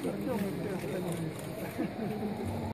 今日も言ってる